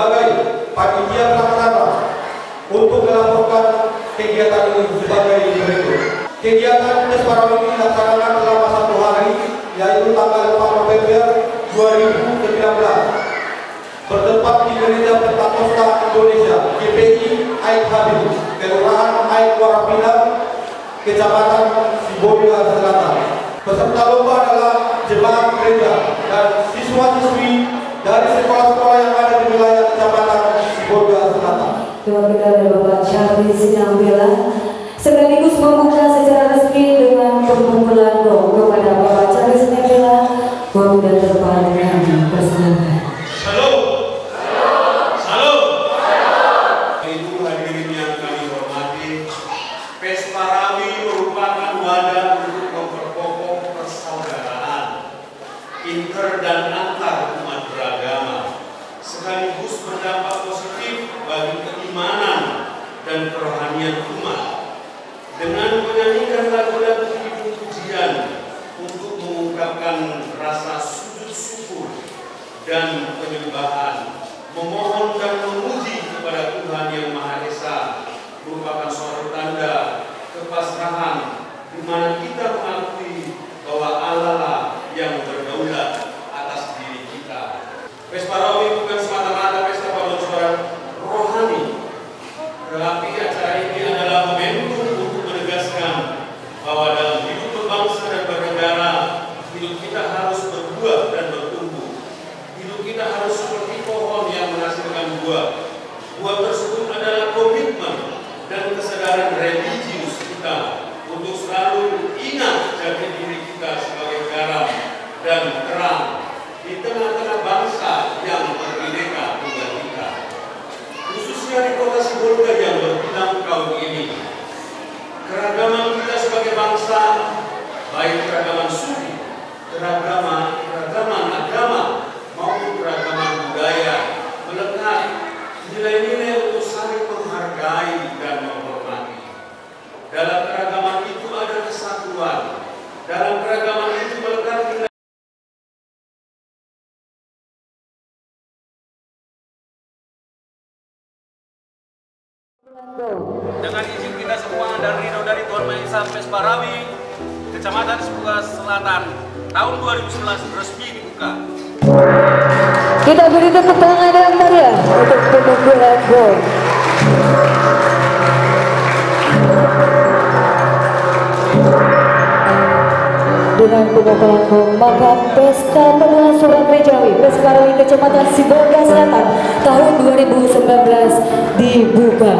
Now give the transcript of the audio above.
sebagai panitia pelaksana untuk melaporkan kegiatan ini sebagai berikut. Kegiatan Kesparam ini dilaksanakan selama satu hari, yaitu tanggal 4 November 2019 bertempat di Gereja Pentakosta Indonesia GPI Aik Habib Kelurahan Aik Warapinang Kecamatan Sibolga Selatan peserta lomba adalah jemaat gereja dan siswa-siswi dari sekolah-sekolah Kepada Bapak Syafri Sinambela sekaligus membuka secara resmi dengan pembukulan doa kepada Bapak Syafri Sinambela pemuda terpadu dengan persilakan. Salam. Salam. Ibu hadirin yang kami hormati, merupakan wadah untuk memperkokoh persaudaraan inter dan antar umat beragama, sekaligus berdampak positif bagi keimanan dan kerohanian umat. Dengan menyanyikan lagu-lagu hidup pujian untuk mengungkapkan rasa sujud syukur dan penyembahan, memohon dan memuji kepada Tuhan Yang Maha Esa merupakan suatu tanda kepasrahan di mana kita mengakui bahwa Allah lah yang berdaulat atas diri kita. Pesta Rawi bukan semata-mata pesta paduan suara rohani, tetapi acara ini adalah momentum untuk menegaskan bahwa dalam hidup berbangsa dan bernegara, hidup kita harus berbuah dan bertumbuh. Hidup kita harus seperti pohon yang menghasilkan buah. Buah tersebut adalah komitmen dan kesadaran religius kita untuk selalu ingat jati diri kita sebagai garam dan terang di tengah-tengah bangsa yang berbineka tunggal ika. Khususnya di kota Sibolga yang berbilang kaum ini. Keragaman kita sebagai bangsa, baik keragaman suku, keragaman Dengan izin kita semua dan ridho dari Tuhan Maha Esa Pesparawi, Kecamatan Sebuah Selatan, tahun 2011 resmi dibuka. Kita beri tepuk tangan yang meriah untuk pembukulan gol. Dengan pemukulan gol, maka Pesta Penuhan Surat Mejawi Peskarwi Kecamatan Sibolga tahun 2019 dibuka.